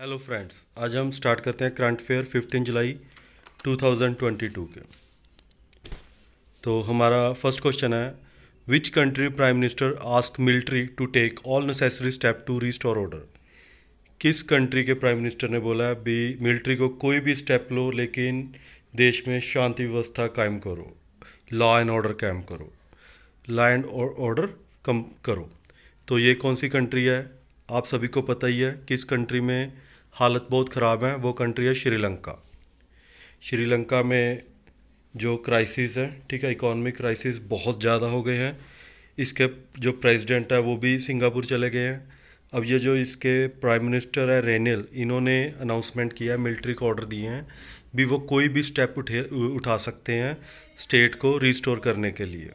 Hello friends आज हम start करते हैं करंट फेयर 15 जुलाई 2022 के। तो हमारा फ़र्स्ट क्वेश्चन है which country prime minister ask military to take all necessary step to restore order किस कंट्री के प्राइम मिनिस्टर ने बोला है भी मिलिट्री को कोई भी स्टेप लो, लेकिन देश में शांति व्यवस्था कायम करो। लॉ एंड ऑर्डर कायम करो। लॉ एंड ऑर्डर कम करो। तो ये कौन सी कंट्री है? आप सभी को पता ही है, किस कंट्री में हालत बहुत ख़राब है, वो कंट्री है श्रीलंका। श्रीलंका में जो क्राइसिस है, ठीक है इकोनॉमिक क्राइसिस बहुत ज़्यादा हो गए हैं। इसके जो प्रेसिडेंट है, वो भी सिंगापुर चले गए हैं। अब ये जो इसके प्राइम मिनिस्टर है, रेनिल, इन्होंने अनाउंसमेंट किया है मिलिट्री को ऑर्डर दिए हैं। भी वो कोई भी स्टेप उठे उठा सकते हैं स्टेट को रिस्टोर करने के लिए।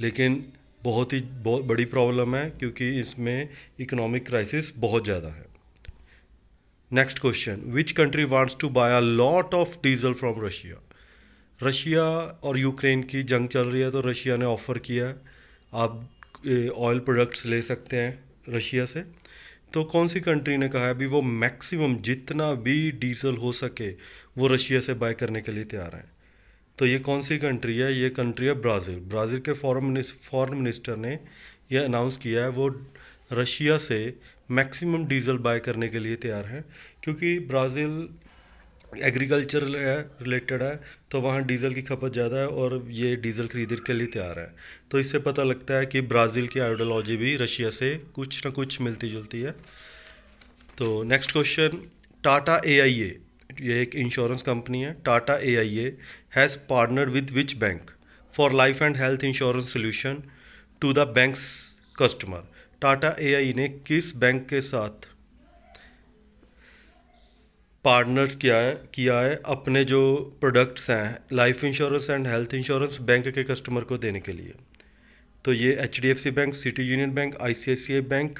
लेकिन बहुत ही, बहुत बड़ी प्रॉब्लम है, क्योंकि इसमें इकोनॉमिक क्राइसिस बहुत ज़्यादा है। Next question which country wants to buy a lot of diesel from Russia Russia और यूक्रेन की जंग चल रही है तो रशिया ने ऑफ़र किया है। आप ऑयल प्रोडक्ट्स ले सकते हैं रशिया से। तो कौन सी कंट्री ने कहा है, अभी वो मैक्सिमम जितना भी डीजल हो सके, वो रशिया से बाय करने के लिए तैयार हैं। तो ये कौन सी कंट्री है? ये कंट्री है ब्राज़ील ब्राज़ील के फॉरेन मिनिस्टर ने यह अनाउंस किया है, वो रशिया से मैक्सिमम डीजल बाय करने के लिए तैयार हैं, क्योंकि ब्राज़ील एग्रीकल्चर रिलेटेड है तो वहाँ डीजल की खपत ज़्यादा है और ये डीजल खरीदने के लिए तैयार है। तो इससे पता लगता है कि ब्राज़ील की आइडियोलॉजी भी रशिया से कुछ ना कुछ मिलती जुलती है। तो next question, Tata A I A ये एक इंश्योरेंस कंपनी है, Tata A I A has partner with which bank? For life and health insurance solution to the banks customer. Tata AIA ने किस बैंक के साथ पार्टनर किया है किया है, अपने जो प्रोडक्ट्स हैं life insurance and health insurance bank के कस्टमर को देने के लिए? तो ये H D F C bank city union bank I C I C I bank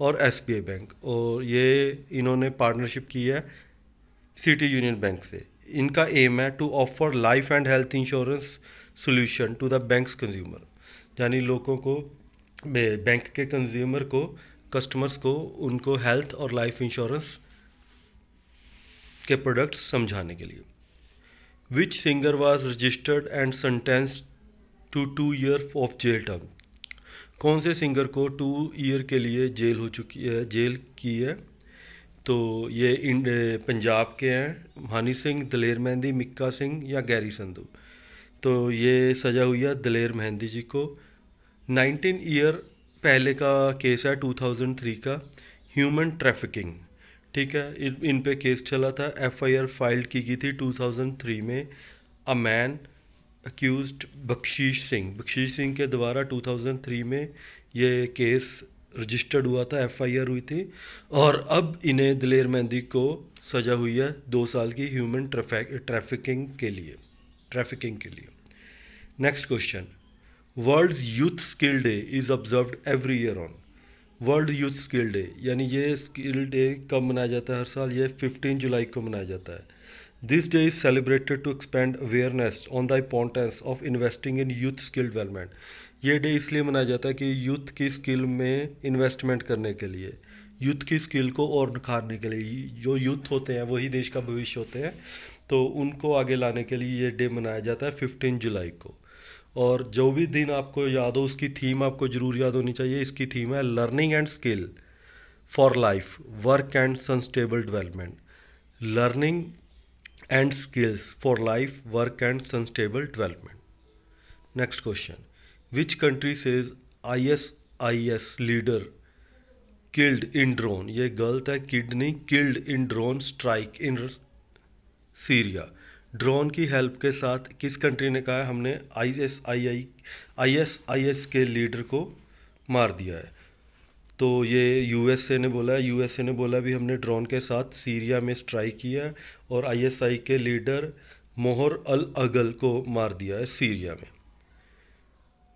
और एस बी आई बैंक। और ये इन्होंने पार्टनरशिप की है सिटी यूनियन बैंक से। इनका एम है to offer life and health insurance solution to the banks consumer यानी लोगों को बैंक के कंज्यूमर को कस्टमर्स को, उनको हेल्थ और लाइफ इंश्योरेंस के प्रोडक्ट्स समझाने के लिए। Which singer was registered and sentence to two year of jail term कौन से सिंगर को टू ईयर के लिए जेल हो चुकी है जेल की है? तो ये पंजाब के हैं, हानी सिंह, दलेर मेहंदी, मिक्का सिंह या गैरी संधू। तो ये सज़ा हुई है दलेर मेहंदी जी को। 19 ईयर पहले का केस है 2003 का ह्यूमन ट्रैफिकिंग ठीक है इन पे केस चला था एफआईआर फ़ाइल की गई थी 2003 में। A man accused Bakhshish Singh Bakhshish Singh के द्वारा 2003 में ये केस रजिस्टर्ड हुआ था एफआईआर हुई थी। और अब इन्हें दिलेर मेहंदी को सजा हुई है, दो साल की ह्यूमन ट्रैफिकिंग के लिए। ट्रैफिकिंग के लिए। Next question world youth skill day is observe every year on world youth skill day, यानी ये स्किल डे कब मनाया जाता है? हर साल ये 15 जुलाई को मनाया जाता है। This day is celebrated to expand awareness on the importance of investing in youth skill development ये डे इसलिए मनाया जाता है कि यूथ की स्किल में इन्वेस्टमेंट करने के लिए यूथ की स्किल को और निखारने के लिए। जो यूथ होते हैं, वही देश का भविष्य होते हैं। तो उनको आगे लाने के लिए ये डे मनाया जाता है फिफ्टीन जुलाई को। और जो भी दिन आपको याद हो, उसकी थीम आपको ज़रूर याद होनी चाहिए। इसकी थीम है learning and skill for life work and sustainable development learning and skills for life work and sustainable development next question which country says I S I S leader killed in drone ये गलत है kid नहीं killed in drone strike in Syria drone की help के साथ किस country ने कहा है? हमने I S I I I S I S के लीडर को मार दिया है। तो ये यूएसए ने बोला है यूएसए ने बोला भी हमने ड्रोन के साथ सीरिया में स्ट्राइक किया और आईएसआई के लीडर मोहर अल अगल को मार दिया है सीरिया में।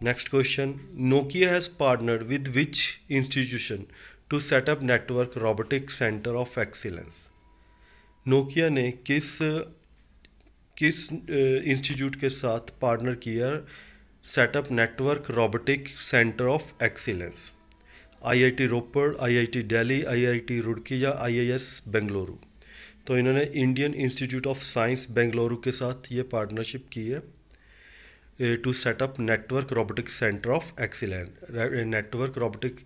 Next question Nokia has partnered with which institution to set up network robotic centre of excellence Nokia ने किस किस इंस्टीट्यूट के साथ पार्टनर किया set up network robotic centre of excellence? IIT Ropar, IIT Delhi, IIT Roorkee या IIS Bengaluru? तो इन्होंने Indian Institute of Science Bengaluru के साथ ये पार्टनरशिप की है to set up network robotic centre of excellent network robotic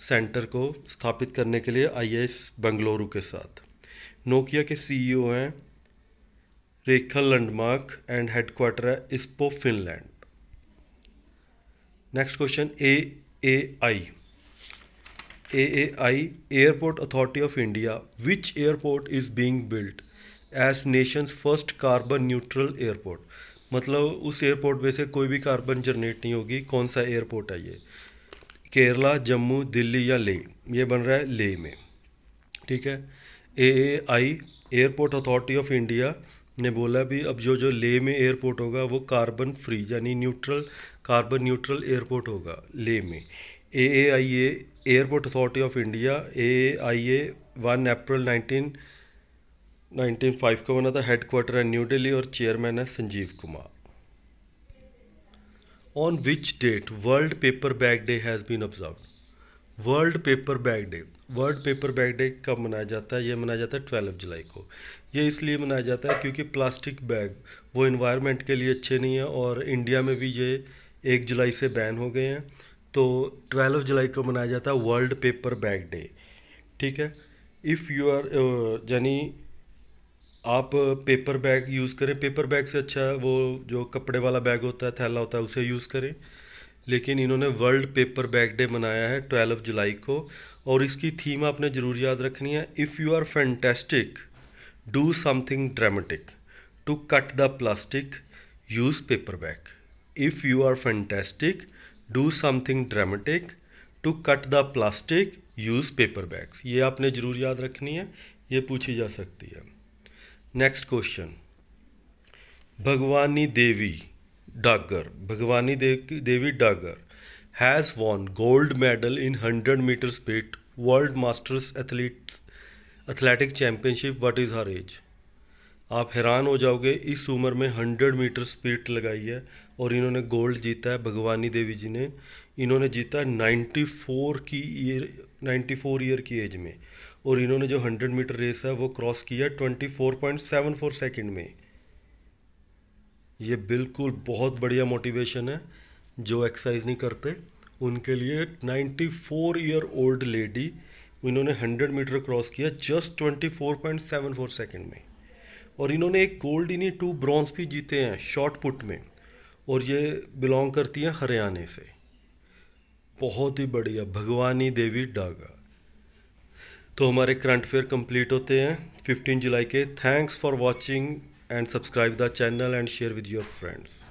centre को स्थापित करने के लिए आईएएस बेंगलुरु के साथ। नोकिया के सीईओ हैं रेखल लंडमार्क एंड हेडक्वार्टर है Espoo Finland next question A A I A A I airport authority of India which airport is being built as nation's first carbon neutral airport मतलब उस एयरपोर्ट में से कोई भी कार्बन जनरेट नहीं होगी। कौन सा एयरपोर्ट है ये? केरला, जम्मू, दिल्ली या ले ये बन रहा है ले में। ठीक है? A A I airport authority of India ने बोला भी, अब जो जो ले में एयरपोर्ट होगा, वो कार्बन फ्री यानी न्यूट्रल कार्बन न्यूट्रल एयरपोर्ट होगा, ले में. A A I A airport authority of India A A I A one April nineteen nineteen five को बना था हेड क्वार्टर है न्यू दिल्ली और चेयरमैन है Sanjeev Kumar on which date world paper bag day has been observe world paper bag day. World paper bag day कब मनाया जाता है? ये मनाया जाता है ट्वेल्व जुलाई को। ये इसलिए मनाया जाता है क्योंकि प्लास्टिक बैग, वो इन्वायरमेंट के लिए अच्छे नहीं हैं और इंडिया में भी ये एक जुलाई से बैन हो गए हैं। तो ट्वेल्व जुलाई को मनाया जाता है वर्ल्ड पेपर बैग डे। ठीक है? इफ़ यू आर यानी आप पेपर बैग यूज़ करें। पेपर बैग से अच्छा वो जो कपड़े वाला बैग होता है, थैला होता है, उसे यूज़ करें। लेकिन इन्होंने वर्ल्ड पेपर बैग डे मनाया है ट्वेल्व जुलाई को, और इसकी थीम आपने ज़रूर याद रखनी है if you are fantastic do something dramatic to cut the plastic use paper bag if you are fantastic do something dramatic to cut the plastic use paper bags ये आपने ज़रूर याद रखनी है, ये पूछी जा सकती है। नेक्स्ट क्वेश्चन भगवानी देवी डागर भगवानी देव की Devi Dagar has won gold medal in hundred metre speed world masters athletes athletic championship what is her age आप हैरान हो जाओगे, इस उम्र में हंड्रेड मीटर स्पीड लगाई है और इन्होंने गोल्ड जीता है भगवानी देवी जी ने। इन्होंने जीता है नाइन्टी फोर की ईयर नाइन्टी फोर ईयर की एज में। और इन्होंने जो हंड्रेड मीटर रेस है, वो क्रॉस किया twenty four point seven four second में। ये बिल्कुल बहुत बढ़िया मोटिवेशन है, जो एक्सरसाइज नहीं करते। उनके लिए ninety four year old lady इन्होंने हंड्रेड मीटर क्रॉस किया just twenty four point seven four second में। और इन्होंने एक गोल्ड इन्हीं टू ब्रॉन्ज भी जीते हैं शॉर्ट पुट में। और ये बिलोंग करती हैं हरियाणा से। बहुत ही बढ़िया, भगवानी देवी डागा। तो हमारे करंट फेयर कंप्लीट होते हैं 15 जुलाई के। Thanks for watching and subscribe the channel and share with your friends.